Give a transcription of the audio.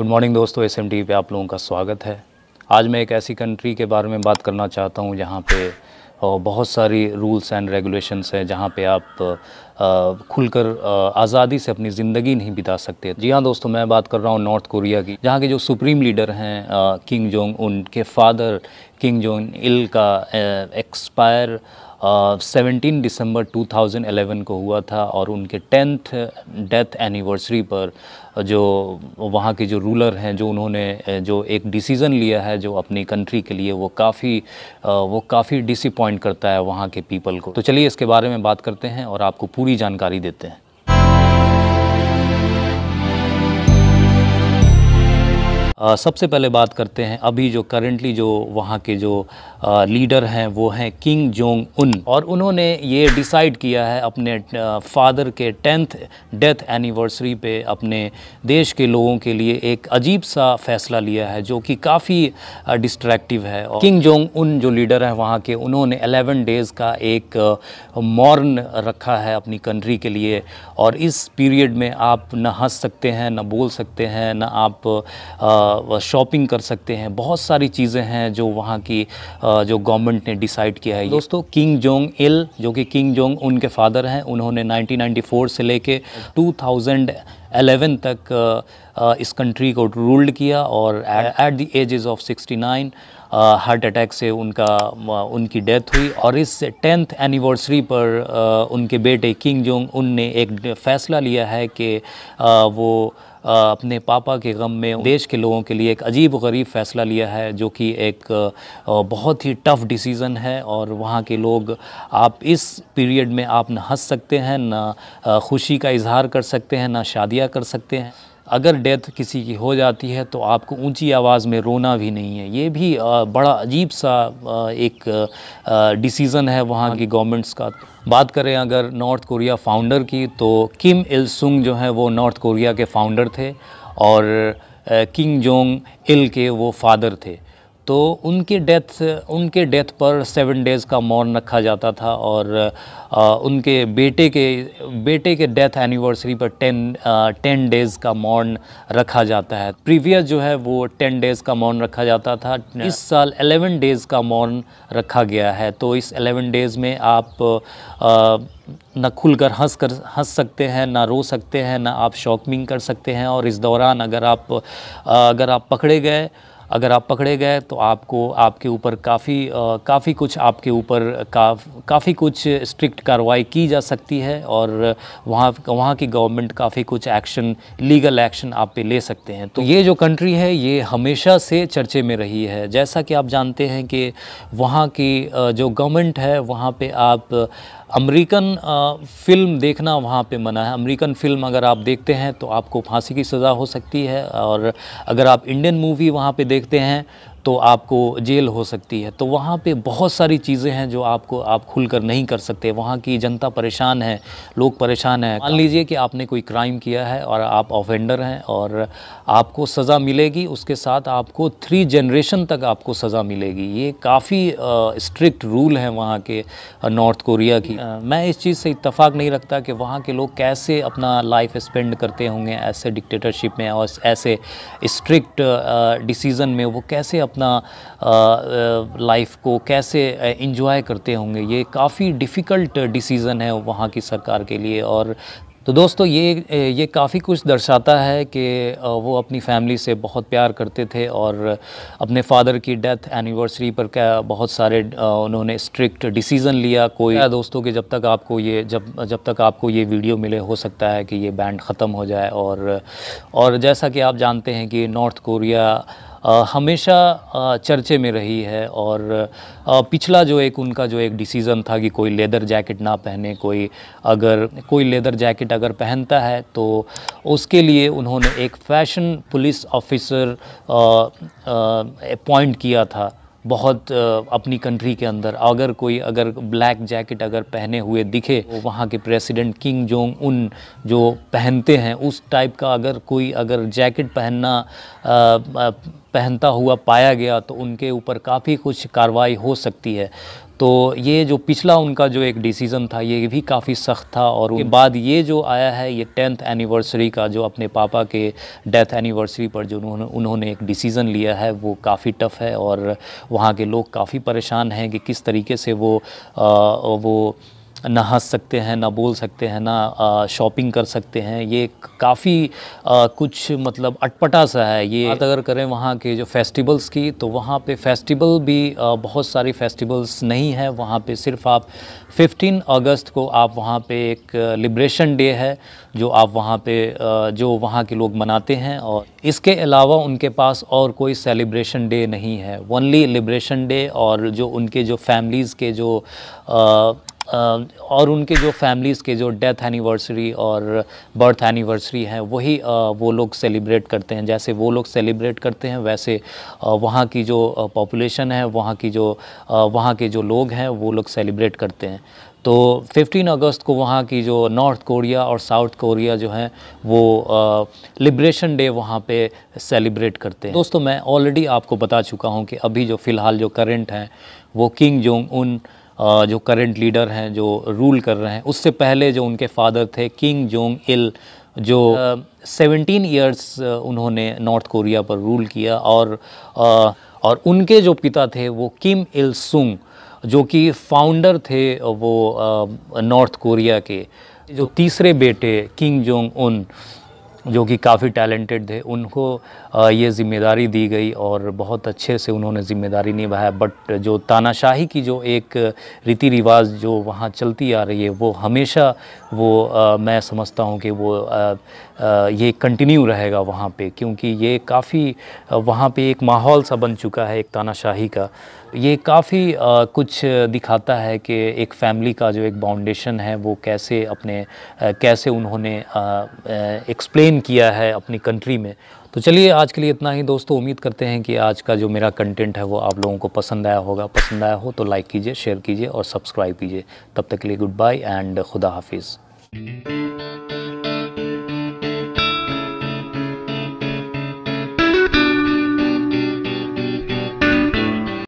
Good morning दोस्तों S M पे आप लोगों का स्वागत है। आज मैं एक ऐसी कंट्री के बारे में बात करना चाहता हूँ जहाँ पे बहुत सारी रूल्स एंड रेगुलेशंस हैं जहाँ पे आप खुलकर आज़ादी से अपनी ज़िंदगी नहीं बिता सकते। जी हाँ दोस्तों, मैं बात कर रहा हूँ नॉर्थ कोरिया की, जहाँ के जो सुप्रीम लीडर हैं किंग जोंग उनके फादर किंग जोंग इल का एक्सपायर सेवनटीन दिसंबर 2011 को हुआ था और उनके टेंथ डेथ एनिवर्सरी पर जो वहाँ के जो रूलर हैं, जो उन्होंने जो एक डिसीज़न लिया है जो अपनी कंट्री के लिए, वो काफ़ी वो काफ़ी डिसपॉइंट करता है वहाँ के पीपल को। तो चलिए इसके बारे में बात करते हैं और आपको पूरी जानकारी देते हैं। सबसे पहले बात करते हैं अभी जो करंटली जो वहाँ के जो लीडर हैं वो हैं किंग जोंग उन और उन्होंने ये डिसाइड किया है अपने फादर के टेंथ डेथ एनिवर्सरी पे अपने देश के लोगों के लिए एक अजीब सा फैसला लिया है जो कि काफ़ी डिस्ट्रैक्टिव है। और किंग जोंग उन जो लीडर हैं वहाँ के उन्होंने 11 डेज़ का एक मॉर्न रखा है अपनी कंट्री के लिए। और इस पीरियड में आप न हंस सकते हैं न बोल सकते हैं न आप अ, शॉपिंग कर सकते हैं। बहुत सारी चीज़ें हैं जो वहाँ की जो गवर्नमेंट ने डिसाइड किया है। दोस्तों किंग जोंग इल जो कि किंग जोंग उनके फादर हैं, उन्होंने 1994 से लेके 2011 तक इस कंट्री को रूल्ड किया और at the ages of 69 heart attack से उनका उनकी डेथ हुई और इस टेंथ एनिवर्सरी पर उनके बेटे किंग जोंग उन ने एक फैसला लिया है कि वो अपने पापा के गम में देश के लोगों के लिए एक अजीब गरीब फ़ैसला लिया है जो कि एक बहुत ही टफ़ डिसीज़न है और वहाँ के लोग, आप इस पीरियड में आप न हंस सकते हैं, ना खुशी का इजहार कर सकते हैं, ना शादियाँ कर सकते हैं। अगर डेथ किसी की हो जाती है तो आपको ऊँची आवाज़ में रोना भी नहीं है। ये भी बड़ा अजीब सा एक डिसीज़न है वहाँ की गवर्नमेंट्स का। बात करें अगर नॉर्थ कोरिया फाउंडर की तो किम इल सुंग जो हैं, वो नॉर्थ कोरिया के फाउंडर थे और किंग जोंग इल के वो फादर थे। तो उनके डेथ उनके डेथ पर सेवन डेज़ का मौन रखा जाता था और अ, उनके बेटे के बेटे के डेथ एनिवर्सरी पर टेन आ, टेन डेज़ का मौन रखा जाता है। प्रीवियस जो है वो टेन डेज़ का मौन रखा जाता था। इस साल एलेवन डेज़ का मौन रखा गया है। तो इस एलेवन डेज़ में आप अ, न खुलकर हंस कर हंस सकते हैं ना रो सकते हैं ना आप शॉपिंग कर सकते हैं और इस दौरान अगर आप अगर आप पकड़े गए अगर आप पकड़े गए तो आपको, आपके ऊपर काफ़ी काफ़ी कुछ आपके ऊपर का, काफ़ी कुछ स्ट्रिक्ट कार्रवाई की जा सकती है और वहाँ वहाँ की गवर्नमेंट काफ़ी कुछ एक्शन, लीगल एक्शन आप पे ले सकते हैं। तो ये जो कंट्री है, ये हमेशा से चर्चे में रही है। जैसा कि आप जानते हैं कि वहाँ की जो गवर्नमेंट है, वहाँ पे आप अमेरिकन फ़िल्म देखना वहाँ पे मना है। अमेरिकन फ़िल्म अगर आप देखते हैं तो आपको फांसी की सज़ा हो सकती है और अगर आप इंडियन मूवी वहाँ पे देखते हैं तो आपको जेल हो सकती है। तो वहाँ पे बहुत सारी चीज़ें हैं जो आपको आप खुलकर नहीं कर सकते। वहाँ की जनता परेशान है लोग परेशान हैं। मान लीजिए कि आपने कोई क्राइम किया है और आप ऑफेंडर हैं और आपको सज़ा मिलेगी उसके साथ आपको थ्री जनरेशन तक आपको सज़ा मिलेगी। ये काफ़ी स्ट्रिक्ट रूल हैं वहाँ के नॉर्थ कोरिया की। अ, मैं इस चीज़ से इतफाक़ नहीं रखता कि वहाँ के लोग कैसे अपना लाइफ स्पेंड करते होंगे ऐसे डिक्टेटरशिप में और ऐसे स्ट्रिक्ट डिसीज़न में वो कैसे अपना लाइफ को कैसे इंजॉय करते होंगे, ये काफ़ी डिफ़िकल्ट डिसीज़न है वहाँ की सरकार के लिए। और तो दोस्तों, ये ये काफ़ी कुछ दर्शाता है कि वो अपनी फैमिली से बहुत प्यार करते थे और अपने फादर की डेथ एनिवर्सरी पर क्या बहुत सारे उन्होंने स्ट्रिक्ट डिसीज़न लिया। कोई दोस्तों कि जब तक आपको ये, जब जब तक आपको ये वीडियो मिले, हो सकता है कि ये बैंड ख़त्म हो जाए। और और जैसा कि आप जानते हैं कि नॉर्थ कोरिया हमेशा चर्चे में रही है और पिछला जो एक उनका जो एक डिसीज़न था कि कोई लेदर जैकेट ना पहने कोई अगर कोई लेदर जैकेट अगर पहनता है तो उसके लिए उन्होंने एक फ़ैशन पुलिस ऑफिसर अपॉइंट किया था बहुत अपनी कंट्री के अंदर। अगर कोई अगर ब्लैक जैकेट अगर पहने हुए दिखे तो वहाँ के प्रेसिडेंट किंग जोंग उन जो पहनते हैं उस टाइप का अगर कोई अगर जैकेट पहनना अ, अ, पहनता हुआ पाया गया तो उनके ऊपर काफ़ी कुछ कार्रवाई हो सकती है। तो ये जो पिछला उनका जो एक डिसीज़न था ये भी काफ़ी सख्त था और उसके बाद ये जो आया है ये टेंथ एनिवर्सरी का जो अपने पापा के डेथ एनिवर्सरी पर जो उन्होंने उन्होंने एक डिसीज़न लिया है वो काफ़ी टफ़ है और वहाँ के लोग काफ़ी परेशान हैं कि किस तरीके से वो आ, वो ना हंस सकते हैं ना बोल सकते हैं ना शॉपिंग कर सकते हैं। ये काफ़ी कुछ मतलब अटपटा सा है। ये बात अगर करें वहाँ के जो फेस्टिवल्स की तो वहाँ पे फेस्टिवल भी आ, बहुत सारी फेस्टिवल्स नहीं है। वहाँ पे सिर्फ़ आप 15 अगस्त को आप वहाँ पे एक लिब्रेशन डे है जो आप वहाँ पे जो वहाँ के लोग मनाते हैं। और इसके अलावा उनके पास और कोई सेलिब्रेशन डे नहीं है। ओनली लिब्रेशन डे और जो उनके जो फैमिलीज़ के जो आ, और उनके जो फैमिलीज़ के जो डेथ एनिवर्सरी और बर्थ एनिवर्सरी हैं, वही वो लोग सेलिब्रेट करते हैं। जैसे वो लोग सेलिब्रेट करते हैं, वैसे वहाँ की जो पॉपुलेशन है, वहाँ की जो वहाँ के जो लोग हैं, वो लोग सेलिब्रेट करते हैं। तो 15 अगस्त को वहाँ की जो नॉर्थ कोरिया और साउथ कोरिया जो हैं, वो लिब्रेशन डे वहाँ पे सेलिब्रेट करते हैं। दोस्तों, मैं ऑलरेडी आपको बता चुका हूँ कि अभी जो फ़िलहाल जो करंट हैं, वो किंग जोंग उन जो करंट लीडर हैं, जो रूल कर रहे हैं, उससे पहले जो उनके फादर थे किंग जोंग इल जो सेवनटीन ईयर्स उन्होंने नॉर्थ कोरिया पर रूल किया और और उनके जो पिता थे, वो किम इल सुंग जो कि फाउंडर थे, वो नॉर्थ कोरिया के, जो तीसरे बेटे किंग जोंग उन जो कि काफ़ी टैलेंटेड थे उनको ये ज़िम्मेदारी दी गई और बहुत अच्छे से उन्होंने ज़िम्मेदारी निभाया। बट जो तानाशाही की जो एक रीति रिवाज जो वहाँ चलती आ रही है वो हमेशा वो आ, मैं समझता हूँ कि वो आ, आ, ये कंटिन्यू रहेगा वहाँ पे क्योंकि ये काफ़ी वहाँ पे एक माहौल सा बन चुका है एक तानाशाही का। ये काफ़ी कुछ दिखाता है कि एक फैमिली का जो एक बाउंडेशन है, वो कैसे अपने कैसे उन्होंने एक्सप्लेन किया है अपनी कंट्री में। तो चलिए, आज के लिए इतना ही। दोस्तों, उम्मीद करते हैं कि आज का जो मेरा कंटेंट है, वो आप लोगों को पसंद आया होगा। पसंद आया हो तो लाइक कीजिए शेयर कीजिए और सब्सक्राइब कीजिए। तब तक के लिए गुड बाय एंड खुदा हाफिज़।